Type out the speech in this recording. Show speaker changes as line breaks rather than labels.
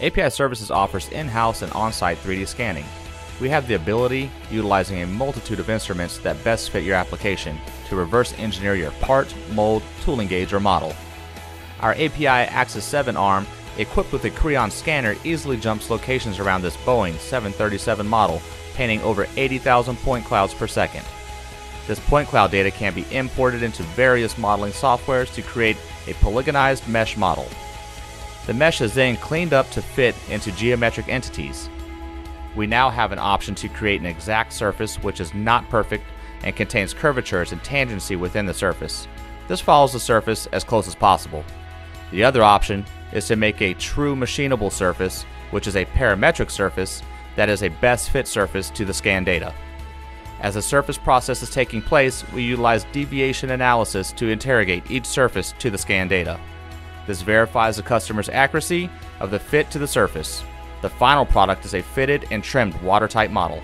API Services offers in house and on site 3D scanning. We have the ability, utilizing a multitude of instruments that best fit your application, to reverse engineer your part, mold, tooling gauge, or model. Our API Axxis 7 arm, equipped with a Kreon scanner, easily jumps locations around this Boeing 737 model, painting over 80,000 point clouds per second. This point cloud data can be imported into various modeling softwares to create a polygonized mesh model. The mesh is then cleaned up to fit into geometric entities. We now have an option to create an exact surface which is not perfect and contains curvatures and tangency within the surface. This follows the surface as close as possible. The other option is to make a true machinable surface, which is a parametric surface that is a best fit surface to the scan data. As the surface process is taking place, we utilize deviation analysis to interrogate each surface to the scan data. This verifies the customer's accuracy of the fit to the surface. The final product is a fitted and trimmed watertight model.